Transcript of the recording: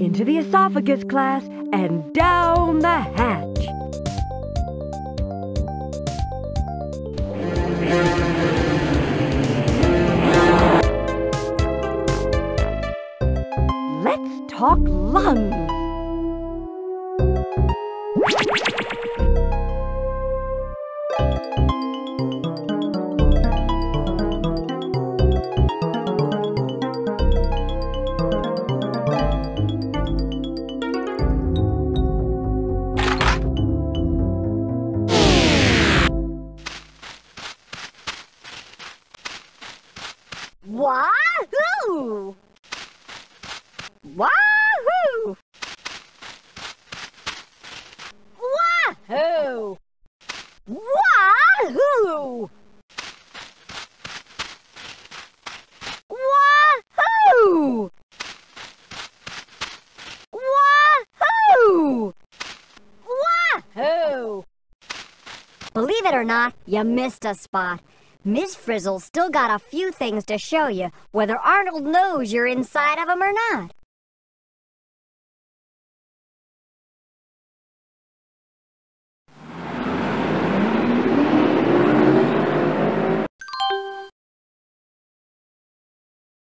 Into the esophagus class and down the hatch. Let's talk lungs. Wahoo! Wahoo! Wahoo! Wahoo! Wahoo! Wahoo! Wahoo! Believe it or not, you missed a spot. Miss Frizzle still got a few things to show you, whether Arnold knows you're inside of him or not.